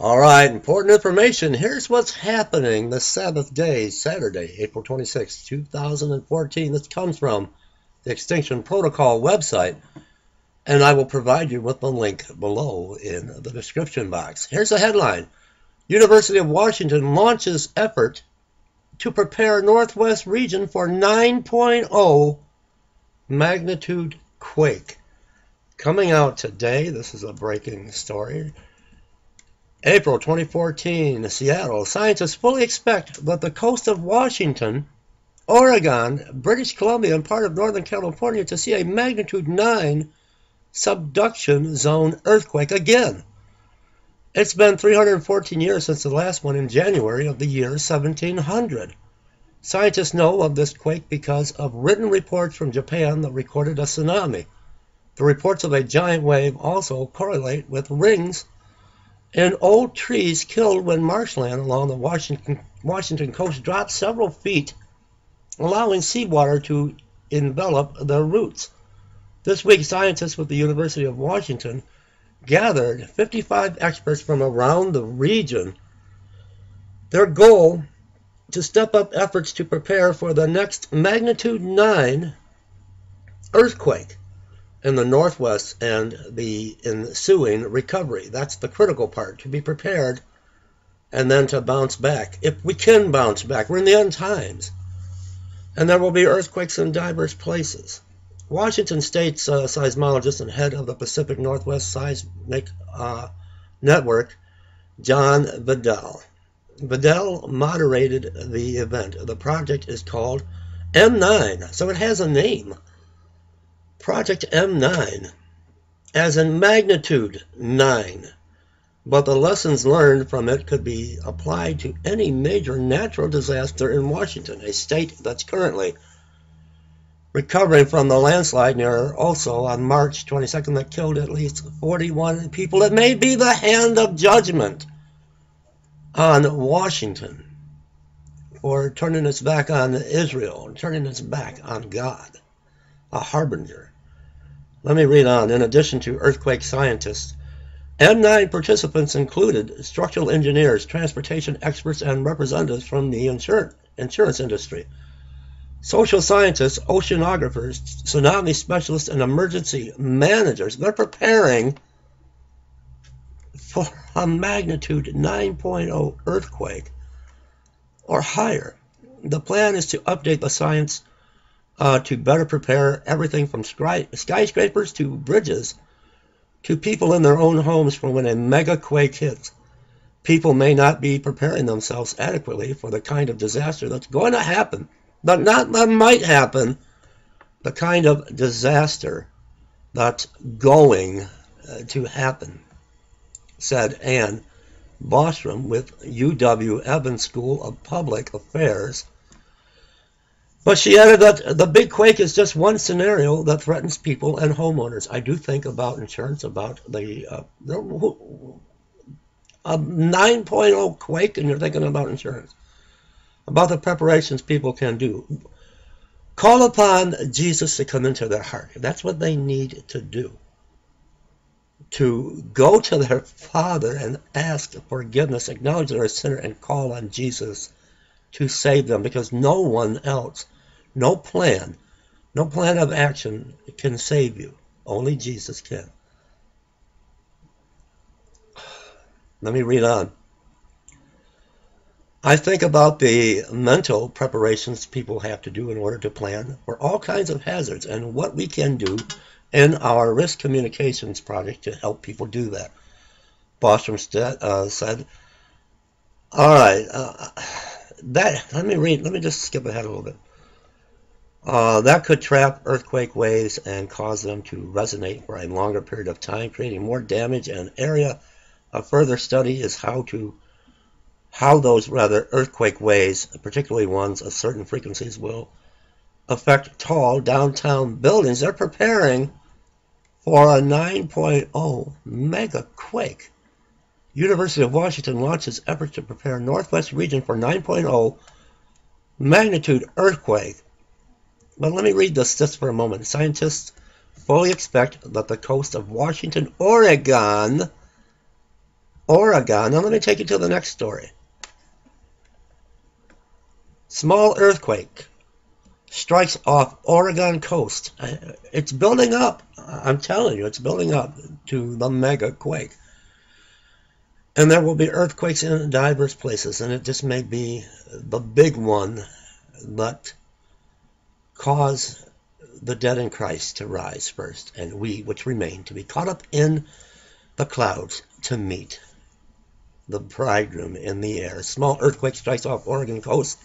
All right, important information. Here's what's happening the Sabbath day, Saturday, April 26, 2014. This comes from the Extinction Protocol website, and I will provide you with the link below in the description box. Here's the headline University of Washington launches effort to prepare Northwest region for 9.0 magnitude quake. Coming out today, this is a breaking story. April 2014, Seattle. Scientists fully expect that the coast of Washington, Oregon, British Columbia, and part of Northern California to see a magnitude 9 subduction zone earthquake again. It's been 314 years since the last one in January of the year 1700. Scientists know of this quake because of written reports from Japan that recorded a tsunami. The reports of a giant wave also correlate with rings and old trees killed when marshland along the Washington, Washington coast dropped several feet, allowing seawater to envelop their roots. This week, scientists with the University of Washington gathered 55 experts from around the region. Their goal to step up efforts to prepare for the next magnitude 9 earthquake in the Northwest and the ensuing recovery. That's the critical part, to be prepared and then to bounce back. If we can bounce back, we're in the end times. And there will be earthquakes in diverse places. Washington State's uh, seismologist and head of the Pacific Northwest Seismic uh, Network, John Vidale. Vidale moderated the event. The project is called M9, so it has a name. Project M9 as in magnitude 9, but the lessons learned from it could be applied to any major natural disaster in Washington, a state that's currently recovering from the landslide near Oso on March 22nd that killed at least 41 people. It may be the hand of judgment on Washington for turning its back on Israel, turning its back on God, a harbinger. Let me read on. In addition to earthquake scientists, M9 participants included structural engineers, transportation experts, and representatives from the insurance, industry, social scientists, oceanographers, tsunami specialists, and emergency managers. They're preparing for a magnitude 9.0 earthquake or higher. The plan is to update the science uh, to better prepare everything from skyscrapers to bridges to people in their own homes for when a mega quake hits. People may not be preparing themselves adequately for the kind of disaster that's going to happen, but not that might happen, the kind of disaster that's going uh, to happen, said Ann Bostrom with UW Evans School of Public Affairs but she added that the big quake is just one scenario that threatens people and homeowners. I do think about insurance, about the, uh, a 9.0 quake, and you're thinking about insurance, about the preparations people can do. Call upon Jesus to come into their heart. That's what they need to do. To go to their Father and ask forgiveness, acknowledge they're a sinner, and call on Jesus to save them because no one else no plan, no plan of action can save you. Only Jesus can. Let me read on. I think about the mental preparations people have to do in order to plan for all kinds of hazards and what we can do in our risk communications project to help people do that. Bostrom uh, said, all right, uh, that, let me read, let me just skip ahead a little bit. Uh, that could trap earthquake waves and cause them to resonate for a longer period of time, creating more damage. An area of further study is how to how those rather earthquake waves, particularly ones of certain frequencies, will affect tall downtown buildings. They're preparing for a 9.0 mega quake. University of Washington launches efforts to prepare Northwest region for 9.0 magnitude earthquake but let me read this just for a moment. Scientists fully expect that the coast of Washington, Oregon, Oregon. Now let me take you to the next story. Small earthquake strikes off Oregon coast. Uh, it's building up. I'm telling you, it's building up to the mega quake. And there will be earthquakes in diverse places, and it just may be the big one that cause the dead in Christ to rise first, and we which remain to be caught up in the clouds to meet the bridegroom in the air. Small earthquake strikes off Oregon coast.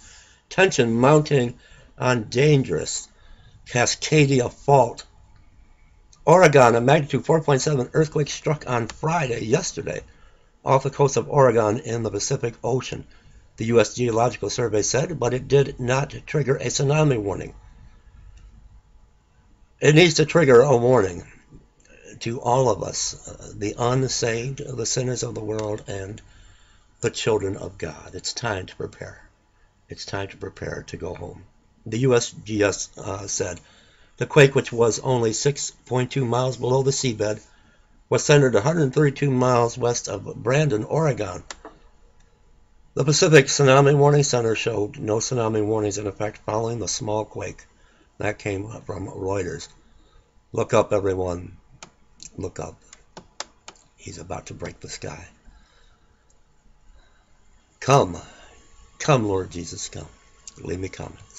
Tension mounting on dangerous Cascadia Fault. Oregon, a magnitude 4.7 earthquake struck on Friday, yesterday, off the coast of Oregon in the Pacific Ocean. The U.S. Geological Survey said, but it did not trigger a tsunami warning. It needs to trigger a warning to all of us, uh, the unsaved, the sinners of the world, and the children of God. It's time to prepare. It's time to prepare to go home. The USGS uh, said the quake, which was only 6.2 miles below the seabed, was centered 132 miles west of Bandon, Oregon. The Pacific Tsunami Warning Center showed no tsunami warnings in effect following the small quake. That came from Reuters. Look up, everyone. Look up. He's about to break the sky. Come. Come, Lord Jesus, come. Leave me comments.